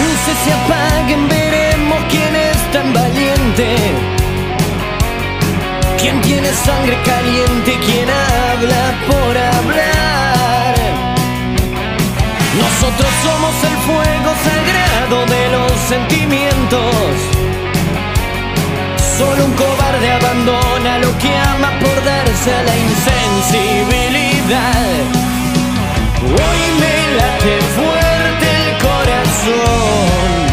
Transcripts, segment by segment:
luces se apaguen, veremos quién es tan valiente. Quién tiene sangre caliente, quién habla por hablar. Nosotros somos el fuego sagrado de los sentimientos. Solo un cobarde abandona lo que ama por darse a la insensibilidad. Hoy me late fuerte zone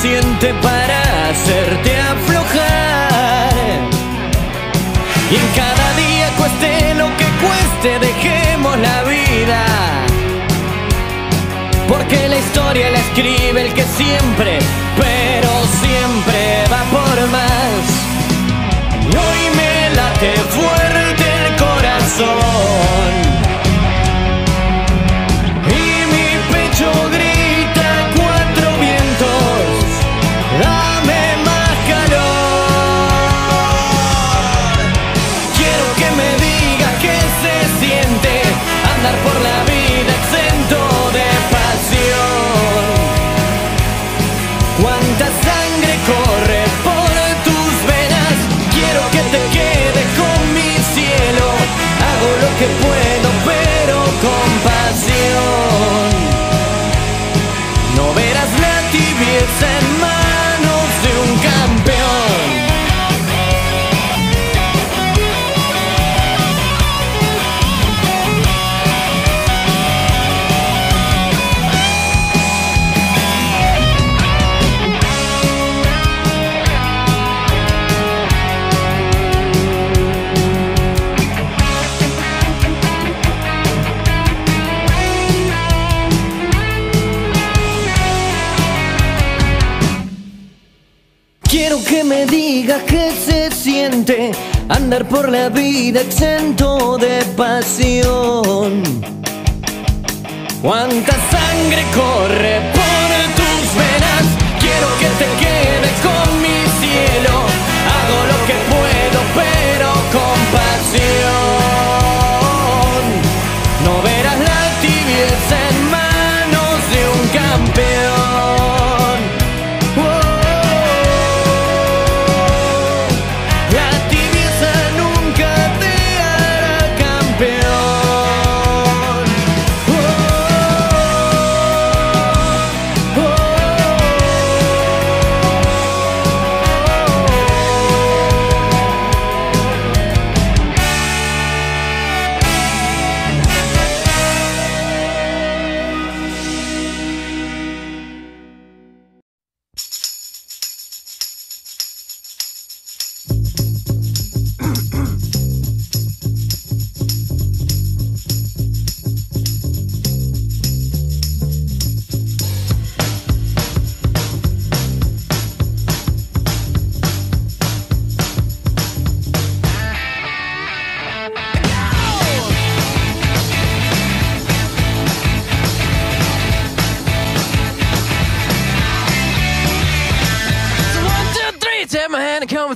suficiente para hacerte aflojar. Y en cada día cueste lo que cueste, dejemos la vida. Porque la historia la escribe el que siempre, pero siempre va por más. Y hoy me late fuerte el corazón. Andar por la vida exento de pasión. Cuánta sangre corre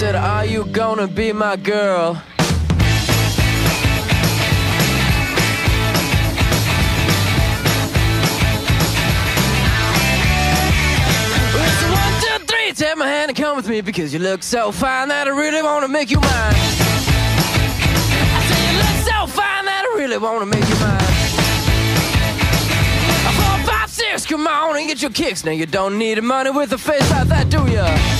Said, Are you gonna be my girl? Take my hand and come with me because you look so fine that I really want to make you mine. I say you look so fine that I really want to make you mine. Four, five, six, come on and get your kicks. Now you don't need money with a face like that, do ya?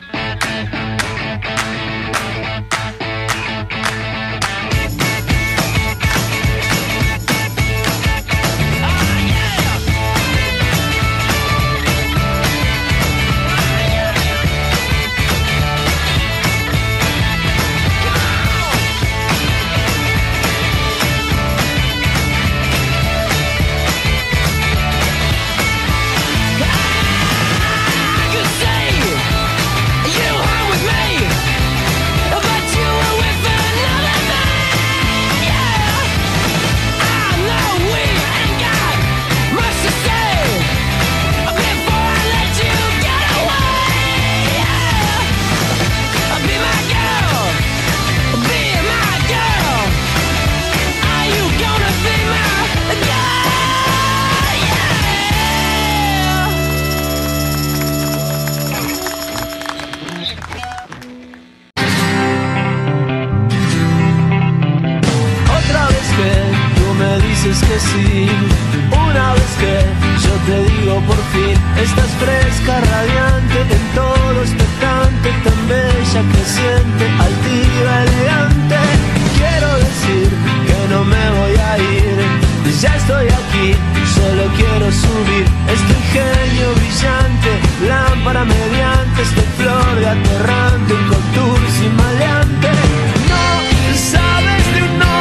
radiante en todo este expectante, tan bella, creciente, altiva, elegante. Quiero decir que no me voy a ir, ya estoy aquí, solo quiero subir. Este ingenio brillante, lámpara mediante, este flor de aterrante, un contour sin maleante. No sabes de un no,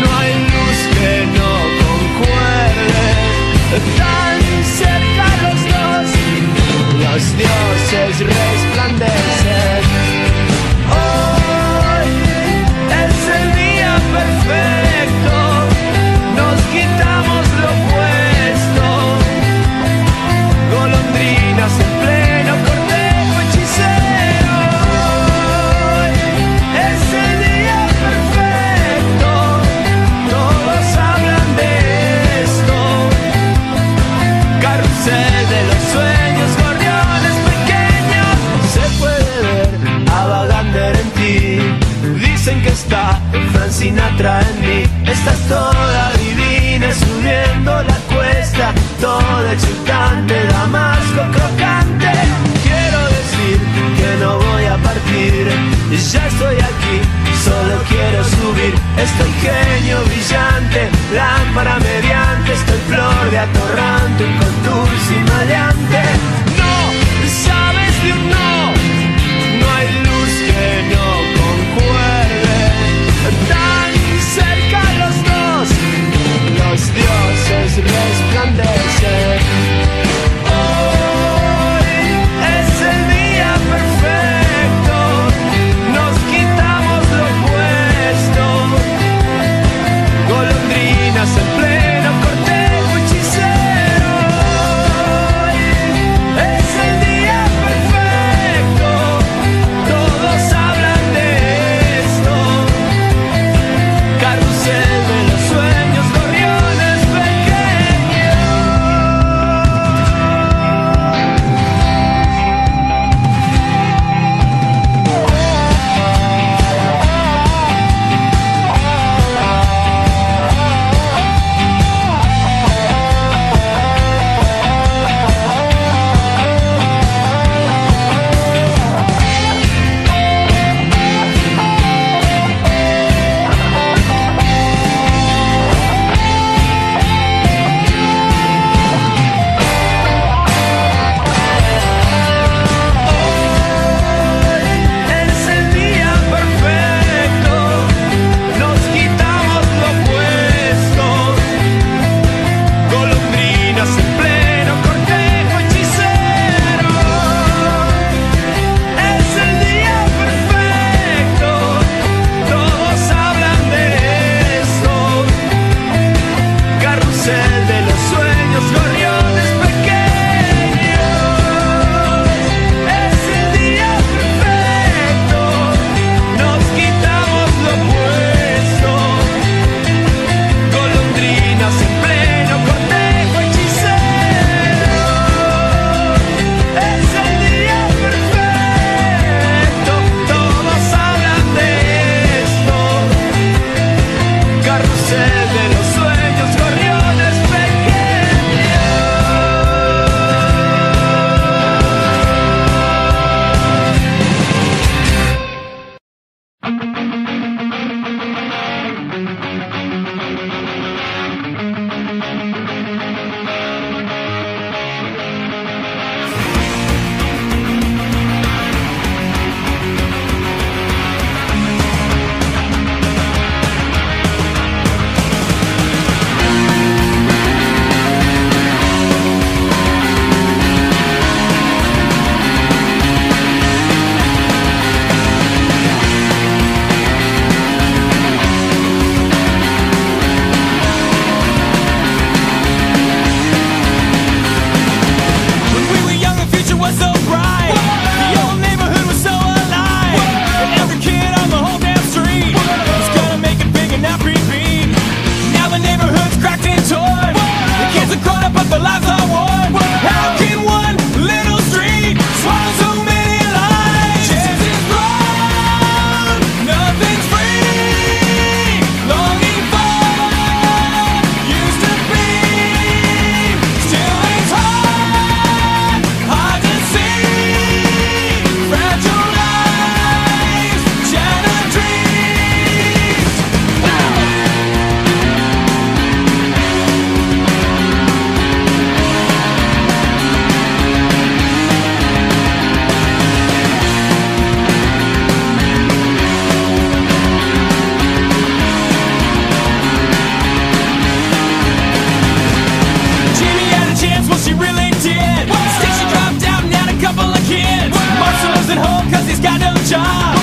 no hay luz que no concuerde. race Francina trae en mí. Estás toda divina subiendo la cuesta. Toda excitante, damasco crocante. Quiero decir que no voy a partir. Ya estoy aquí, solo quiero subir. Estoy genio brillante, lámpara mediante. Estoy flor de atorrante con dulce y maleante. No sabes de un no. tan cerca los dos, los dioses resplandecen. got no job.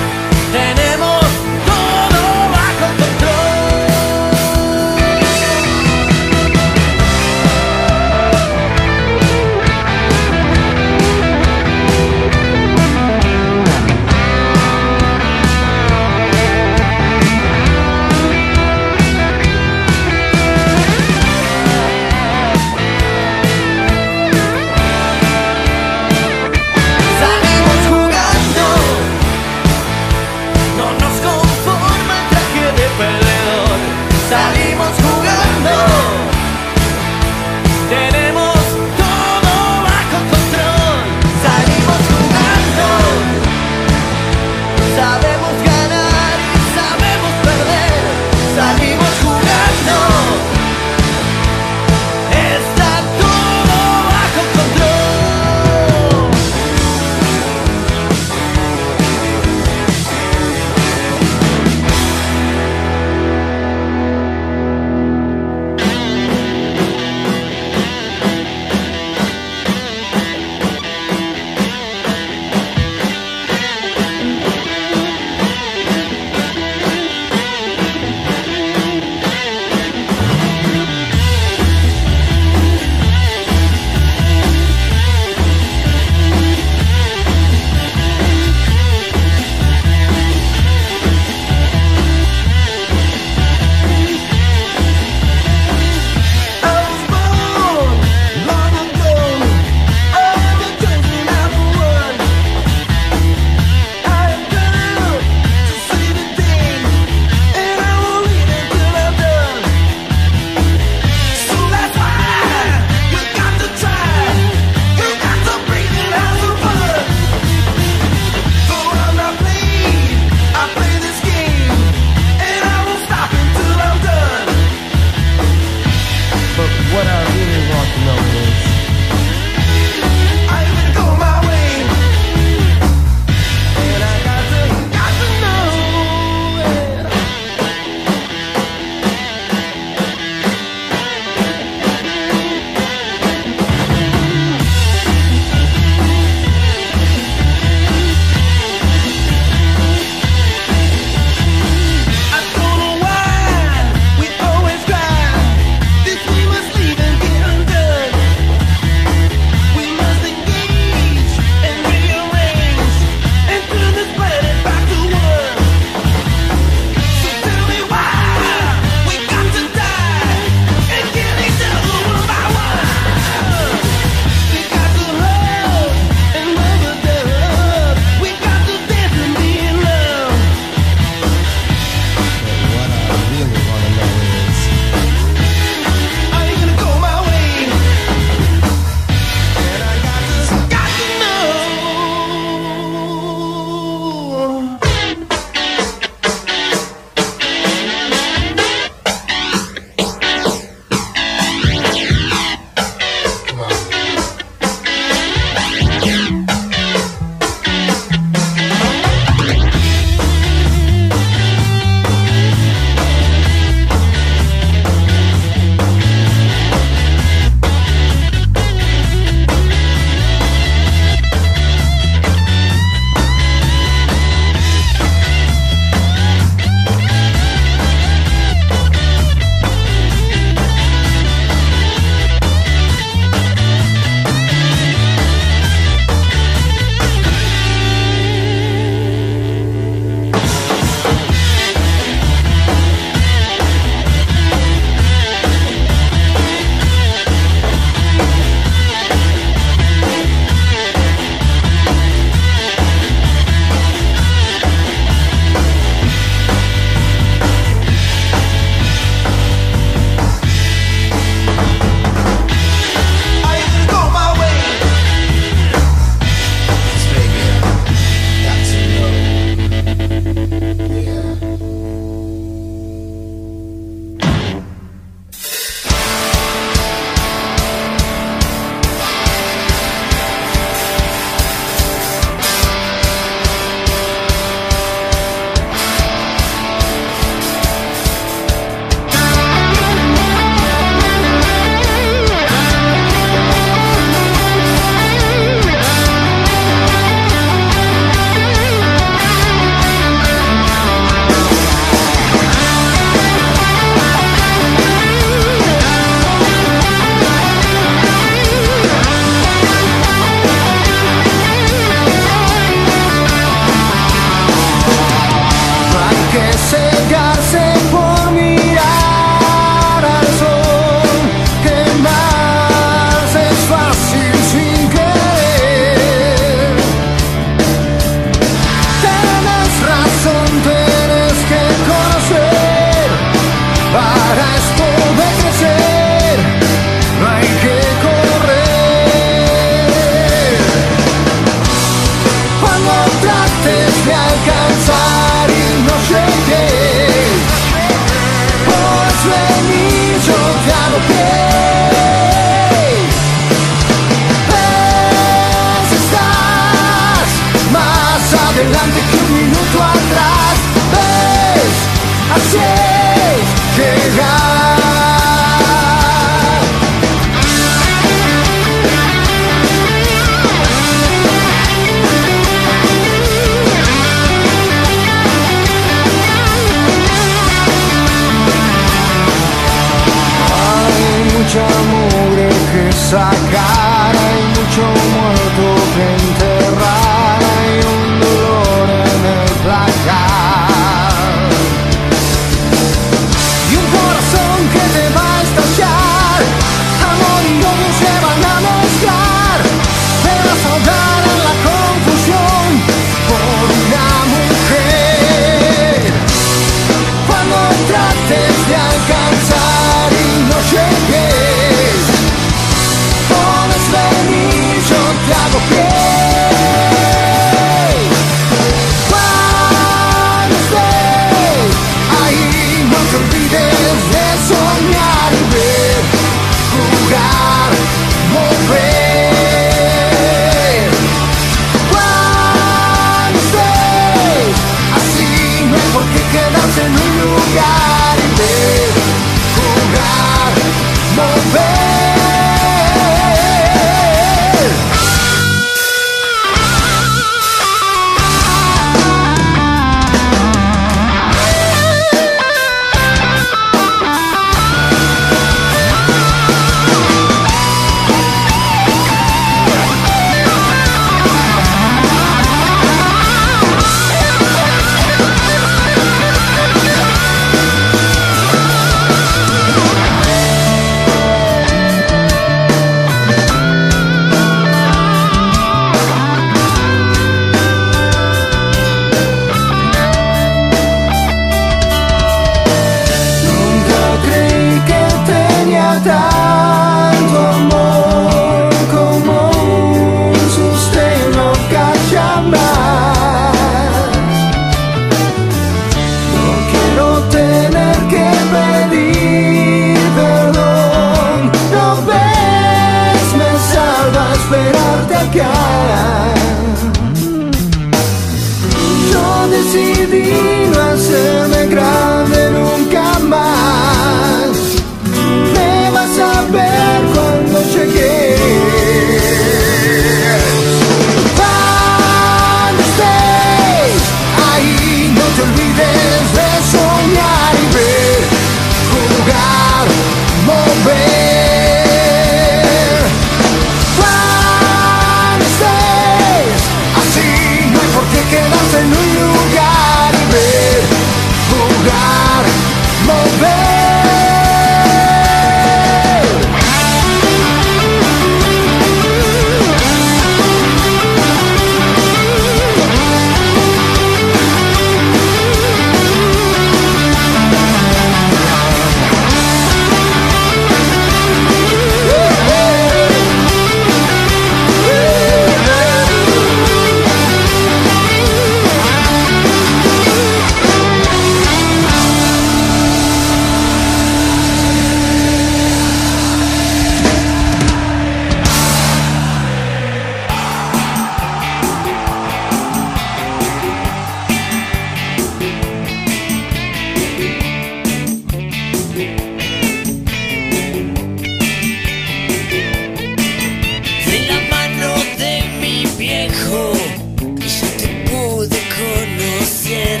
atardecer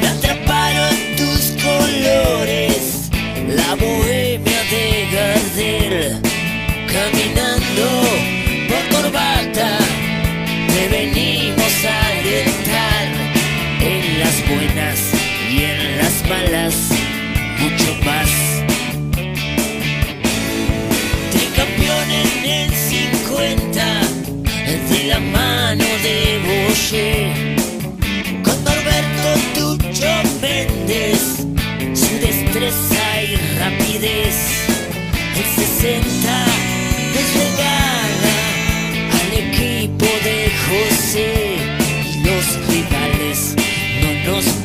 me atraparon tus colores, la bohemia de Gardel, caminando por corbata, te venimos a alentar en las buenas y en las malas, mucho más. Tricampeón en el 50, de la mano de Boyer. presenta, les regala al equipo de José y los rivales. No nos